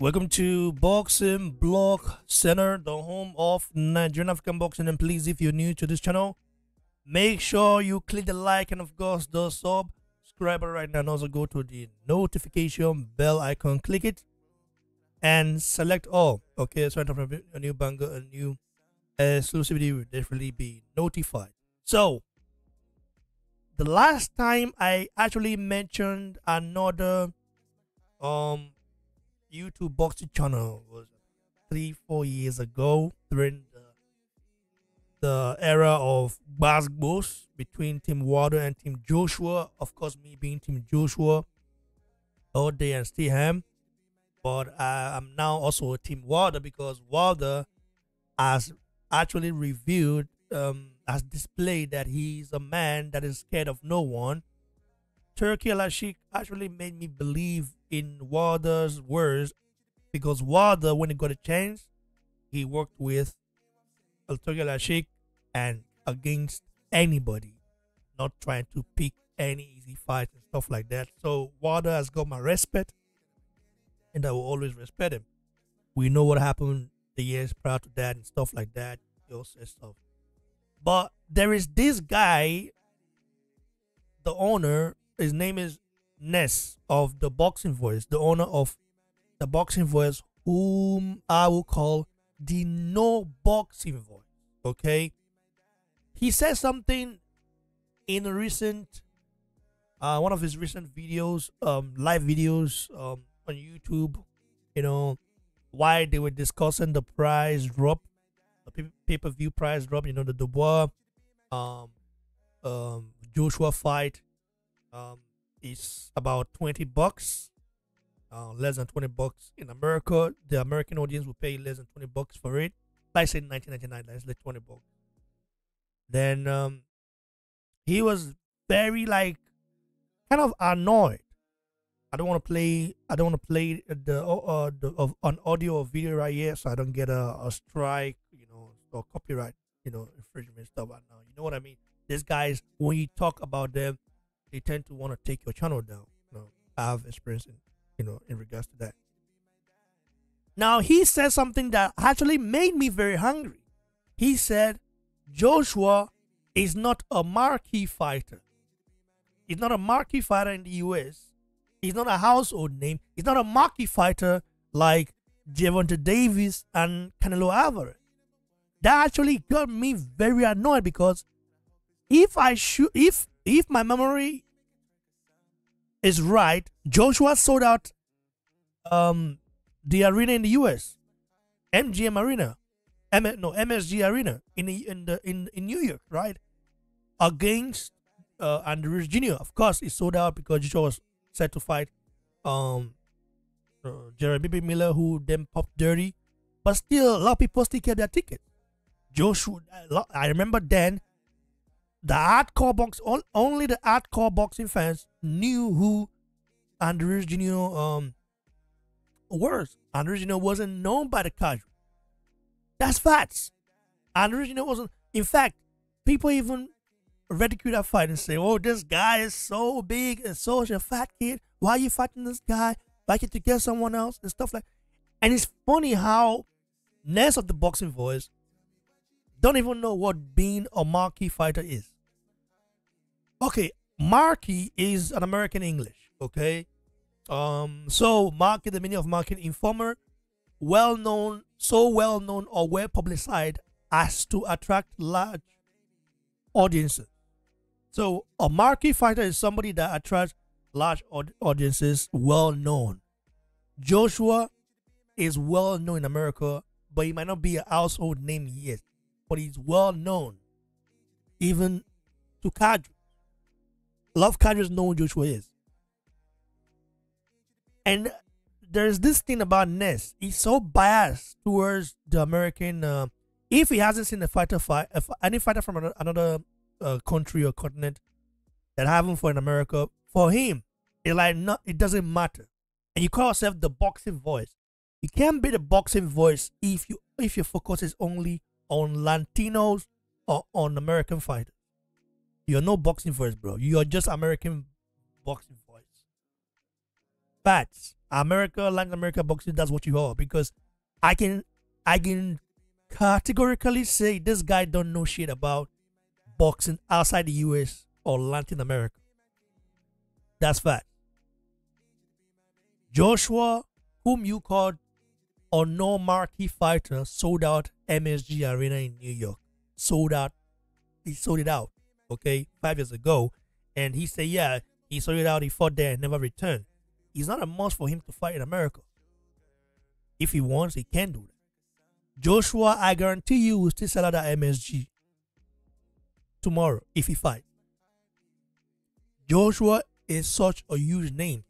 Welcome to Boxing Block Centre, the home of Nigerian African boxing. And please, if you're new to this channel, make sure you click the like and, of course, the subscribe right now. And also go to the notification bell icon, click it, and select all. Okay, so after a new banger, a new exclusivity will definitely be notified. So, the last time I actually mentioned another um YouTube boxing channel was three, four years ago during the, the era of basketballs between Team Wilder and Team Joshua. Of course, me being Team Joshua all day and still am. But I, I'm now also a Team Wilder because Wilder has actually revealed, um, has displayed that he's a man that is scared of no one. Turki Al actually made me believe in Wilder's words because Wilder, when he got a chance, he worked with Turki Al and against anybody, not trying to pick any easy fights and stuff like that. So Wada has got my respect, and I will always respect him. We know what happened the years prior to that and stuff like that. He also stuff. But there is this guy, the owner, his name is Nes of the Boxing Voice, the owner of the Boxing Voice, whom I will call the No Boxing Voice. Okay, he said something in a recent, uh, one of his recent videos, um, live videos, um, on YouTube. You know, why they were discussing the price drop, the pay per view price drop. You know, the Dubois, um, um, Joshua fight. Um, is about 20 bucks uh, less than 20 bucks in america. The american audience will pay less than 20 bucks for it. Like I say 1999 that's like 20 bucks. Then um he was very like kind of annoyed. I don't want to play i don't want to play the uh the of an audio or video right here so i don't get a, a strike you know or copyright you know infringement stuff right now. You know what i mean? These guys when you talk about them they tend to want to take your channel down. You know, I have experience in, you know, in regards to that. Now he said something that actually made me very hungry. He said Joshua is not a marquee fighter. He's not a marquee fighter in the US. He's not a household name. He's not a marquee fighter like Gervonta Davis and Canelo Alvarez. That actually got me very annoyed because if I should, if if my memory is right, Joshua sold out um the arena in the US, MGM Arena, M- no MSG Arena in the, in the in in New York, right? Against uh Andy Ruiz Jr. Of course, it sold out because Joshua was set to fight um uh, Jarrell Miller, who then popped dirty, but still a lot of people still kept their ticket. Joshua, I remember then the hardcore box only the hardcore boxing fans knew who Andy Ruiz Jr. um was. Andy Ruiz Jr. wasn't known by the casual. That's facts. Andy Ruiz Jr. wasn't. In fact, people even ridicule that fight and say, "Oh, this guy is so big and such a fat kid. Why are you fighting this guy? Like it to get someone else and stuff like." And it's funny how Nes of the boxing voice don't even know what being a marquee fighter is. Okay, marquee is an American English. Okay, um, so marquee, the meaning of marquee, informer, well known, so well known or well publicized as to attract large audiences. So a marquee fighter is somebody that attracts large audiences, well known. Joshua is well known in America, but he might not be a household name yet but he's well known, even to cadres. Love cadres know who Joshua is. And there's this thing about Nes. He's so biased towards the American. Uh, if he hasn't seen a fighter fight, any fighter from another uh, country or continent that haven't fought in America, for him, it like not, it doesn't matter. And you call yourself the boxing voice. You can't be the boxing voice if you if your focus is only on Latinos or on American fighters. You're no boxing voice, bro. You're just American boxing voice. Facts. America, Latin America boxing, that's what you are. Because I can I can categorically say this guy don't know shit about boxing outside the US or Latin America. That's fact. Joshua, whom you called a no marquee fighter, sold out MSG Arena in New York. Sold out. He sold it out. Okay, five years ago, and he said, yeah, he sold it out. He fought there and never returned. It's not a must for him to fight in America. If he wants, he can do that. Joshua, I guarantee you, will still sell out at MSG tomorrow if he fight. Joshua is such a huge name.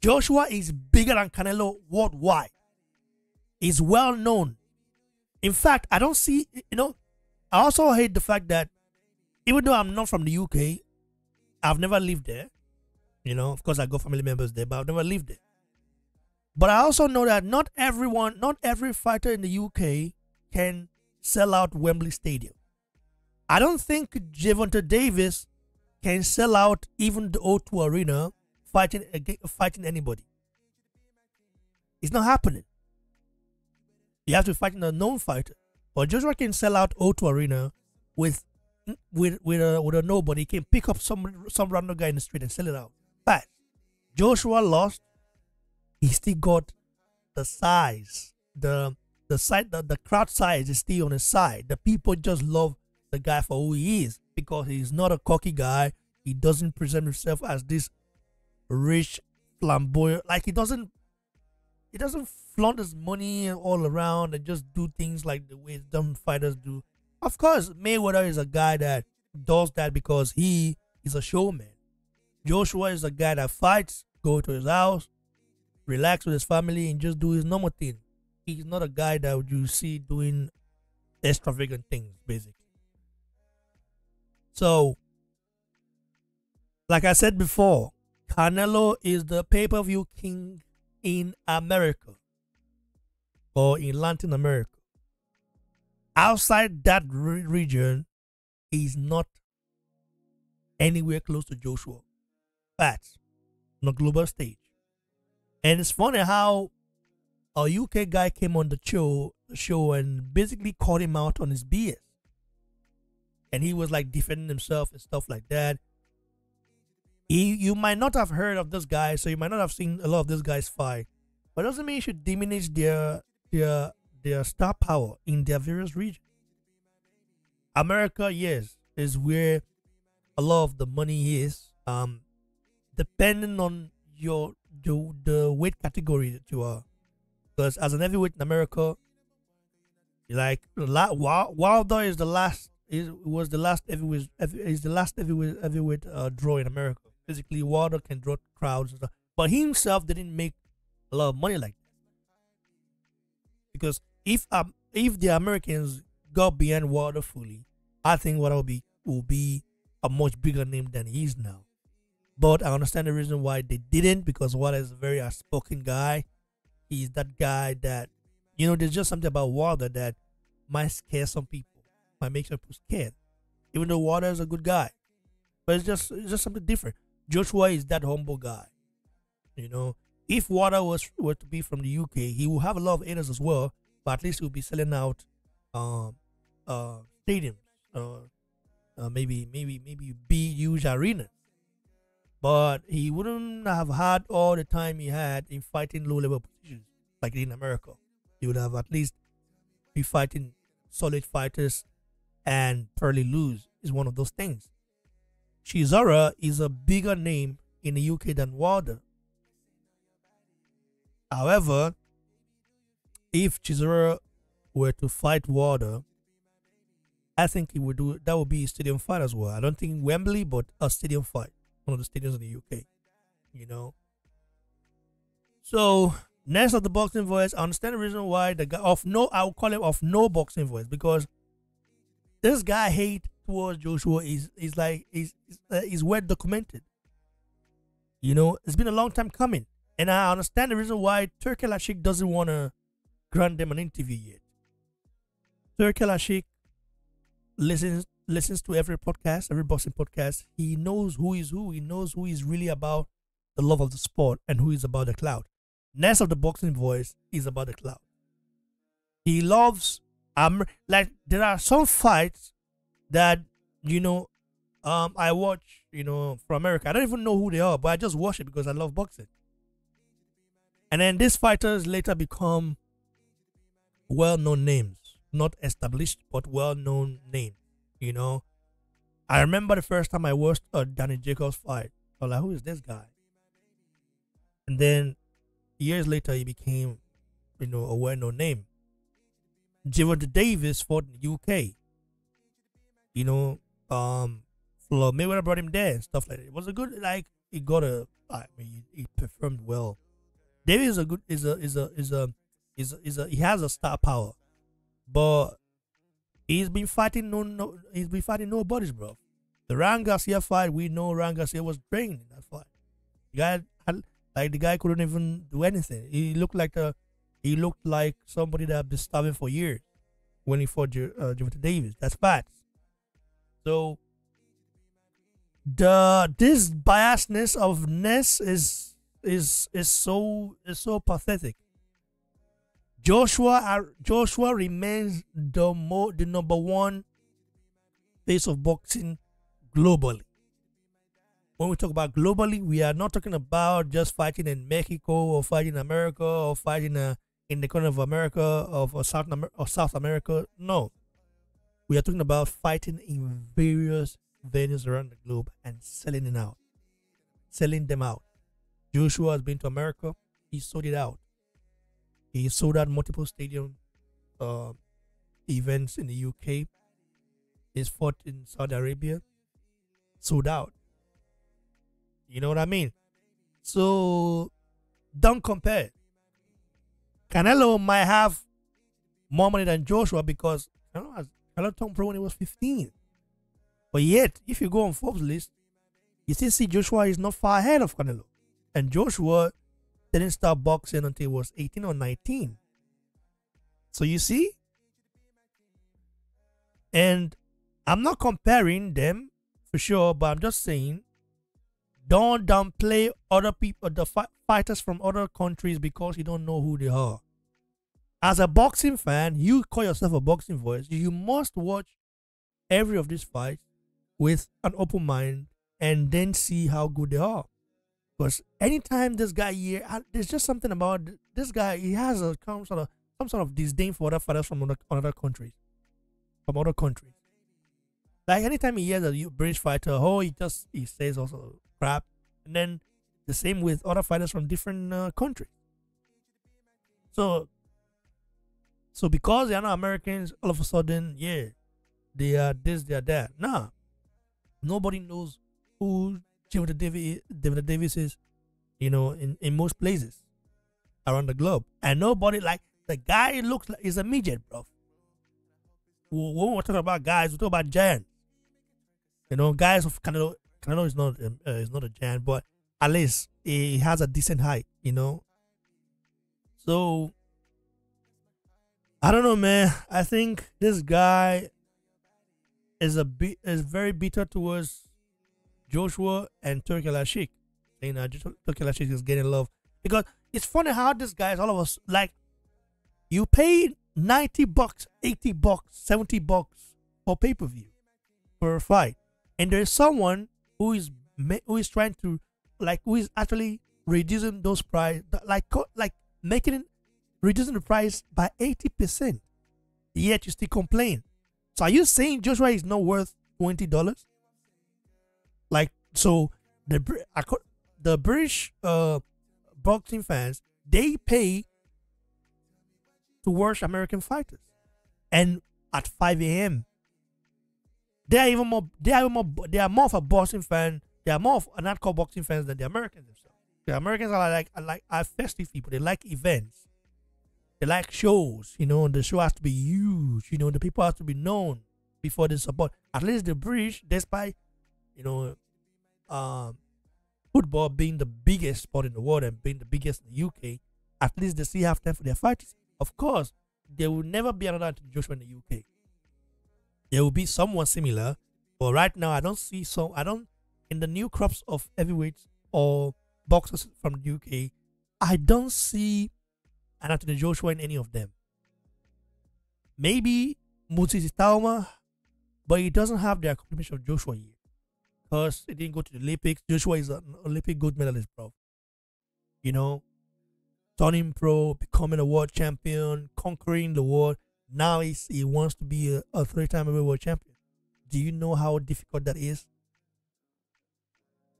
Joshua is bigger than Canelo worldwide. He's well known. In fact, I don't see, you know, I also hate the fact that even though I'm not from the UK, I've never lived there. You know, of course, I got family members there, but I've never lived there. But I also know that not everyone, not every fighter in the UK can sell out Wembley Stadium. I don't think Gervonta Davis can sell out even the O2 Arena fighting fighting anybody. It's not happening. You have to fight a known fighter. But Joshua can sell out O2 Arena with with with a with a nobody. Can pick up some some random guy in the street and sell it out. But Joshua lost. He still got the size, the the side, the, the crowd size is still on his side. The people just love the guy for who he is because he's not a cocky guy. He doesn't present himself as this rich flamboyant. Like he doesn't, he doesn't flaunt his money all around and just do things like the way dumb fighters do. Of course, Mayweather is a guy that does that because he is a showman. Joshua is a guy that fights, go to his house, relax with his family, and just do his normal thing. He's not a guy that you see doing extravagant things, basically. So, like I said before, Canelo is the pay per view king in America or in Latin America. Outside that re- region, is not anywhere close to Joshua. Facts on a global stage. And it's funny how a UK guy came on the show, show and basically called him out on his BS. And he was like defending himself and stuff like that. He, you might not have heard of this guy, so you might not have seen a lot of this guys fight. But doesn't mean you should diminish their their their star power in their various regions. America, yes, is where a lot of the money is. Um, depending on your the, the weight category that you are, because as an heavyweight in America, like Wilder is the last is was the last heavyweight is the last heavyweight heavyweight uh, draw in America. Physically, Wilder can draw crowds, but he himself didn't make a lot of money like that. Because if um if the Americans got behind Wilder fully, I think Wilder will be will be a much bigger name than he is now. But I understand the reason why they didn't because Wilder is a very outspoken guy. He's that guy that you know. There's just something about Wilder that might scare some people, might make some people scared. Even though Wilder is a good guy, but it's just it's just something different. Joshua is that humble guy, you know if Wilder was were to be from the UK, he will have a lot of haters as well, but at least he'll be selling out um, uh, stadiums, uh, uh, maybe maybe maybe big huge arenas. But he wouldn't have had all the time he had in fighting low level positions like in America. He would have at least be fighting solid fighters and probably lose is one of those things. Chisora is a bigger name in the UK than Wilder However, if Chisora were to fight Wilder, I think he would do that would be a stadium fight as well. I don't think Wembley, but a stadium fight, one of the stadiums in the UK. You know. So Nes of the boxing voice, I understand the reason why the guy of no, I will call him of no boxing voice because this guy hate towards Joshua is is like is is, uh, is well documented. You know, it's been a long time coming. And I understand the reason why Turki Al Sheikh doesn't want to grant them an interview yet. Turki Al listens listens to every podcast, every boxing podcast. He knows who is who. He knows who is really about the love of the sport and who is about the cloud. Nes of the boxing voice is about the cloud. He loves um like there are some fights that you know um I watch you know from America. I don't even know who they are, but I just watch it because I love boxing. And then these fighters later become well-known names, not established but well-known names. You know, I remember the first time I watched a Danny Jacobs fight. I was like, who is this guy? And then years later, he became, you know, a well-known name. Gervonta Davis fought in the UK. You know, um, Floyd Mayweather brought him there and stuff like that. It was a good, like, he got a, I mean, he, he performed well. Davis is a good, is a, is a, is a, a, is a, he has a star power, but he's been fighting no, no he's been fighting nobody's bro. The Ryan Garcia fight, we know Ryan Garcia was drained in that fight. The guy had, like the guy couldn't even do anything. He looked like a he looked like somebody that had been starving for years when he fought uh, Gervonta Davis. That's facts. So the this biasness of Nes is is is so is so pathetic. Joshua Joshua remains the mo- the number one face of boxing globally. When we talk about globally, we are not talking about just fighting in Mexico or fighting in America or fighting uh, in the corner of America or South Amer- or South America. No, we are talking about fighting in various venues around the globe and selling it out, selling them out. Joshua has been to America. He sold it out. He sold out multiple stadium uh, events in the UK. He's fought in Saudi Arabia. Sold out. You know what I mean? So don't compare. Canelo might have more money than Joshua because Canelo, has, Canelo turned pro when he was 15. But yet, if you go on Forbes list, you still see Joshua is not far ahead of Canelo. And Joshua didn't start boxing until he was 18 or 19. So you see? And I'm not comparing them for sure, but I'm just saying don't downplay other people, the fi- fighters from other countries because you don't know who they are. As a boxing fan, you call yourself a boxing voice. You must watch every of these fights with an open mind and then see how good they are. Because anytime this guy here, there's just something about this guy. He has a some sort of some sort of disdain for other fighters from other, other countries, from other countries. Like anytime he hears a British fighter, oh, he just he says also crap, and then the same with other fighters from different uh, countries. So, so because they're not Americans, all of a sudden, yeah, they are this, they are that. Nah, nobody knows who Gervonta Davis, David Davis is, you know, in, in most places around the globe. And nobody like the guy looks like he's a midget, bro. When we're talking about guys, we talk about giants. You know, guys of Canelo. Canelo is not uh, is not a giant, but at least he has a decent height. You know. So I don't know, man. I think this guy is a bit is very bitter towards Joshua and Turki Al Sheikh. You know, Turki Al Sheikh is getting love. Because it's funny how this guys all of us like you pay 90 bucks, 80 bucks, 70 bucks for pay per view for a fight, and there's someone who is who is trying to like who is actually reducing those price like like making reducing the price by 80 percent. Yet you still complain. So are you saying joshua is not worth 20 dollars like so, the the British uh, boxing fans they pay to watch American fighters, and at 5 a.m. They are even more. They are even more. They are more of a boxing fan. They are more of an hardcore boxing fans than the Americans themselves. The Americans are like are like are festive people. They like events. They like shows. You know, the show has to be huge. You know, the people have to be known before they support. At least the British, despite you know, um, football being the biggest sport in the world and being the biggest in the UK, at least they still have time for their fighters. Of course, there will never be another Anthony Joshua in the UK. There will be someone similar, but right now I don't see some. I don't in the new crops of heavyweights or boxers from the UK. I don't see an Anthony Joshua in any of them. Maybe Moses Itauma, but he doesn't have the accomplishment of Joshua yet because he didn't go to the Olympics. Joshua is an Olympic gold medalist, bro. You know, turning pro, becoming a world champion, conquering the world. Now he's, he wants to be a, a three-time world champion. Do you know how difficult that is?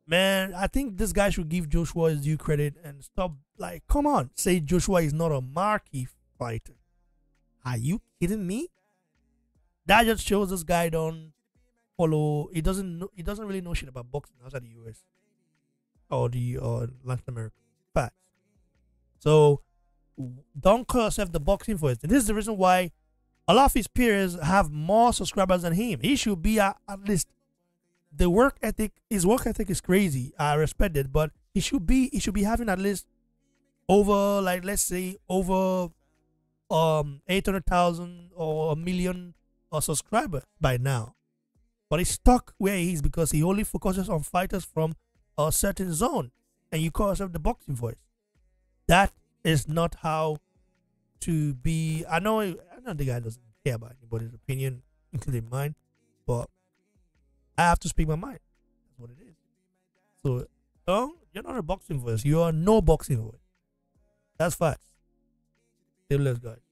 Man, I think this guy should give Joshua his due credit and stop. Like, come on, say Joshua is not a marquee fighter. Are you kidding me? That just shows this guy don't follow. He doesn't know. He doesn't really know shit about boxing outside the U.S. or the or Latin America. Facts. So don't call yourself the boxing voice. This is the reason why a lot of his peers have more subscribers than him. He should be at, at least the work ethic. His work ethic is crazy. I respect it, but he should be he should be having at least over like let's say over um eight hundred thousand or a million uh, subscribers by now. But he's stuck where he is because he only focuses on fighters from a certain zone, and you call yourself the boxing voice. That is not how to be. I know. I know the guy doesn't care about anybody's opinion, including mine, but I have to speak my mind. That's what it is. So, oh, you're not a boxing voice. You are no boxing voice. That's facts. Blessed, guys.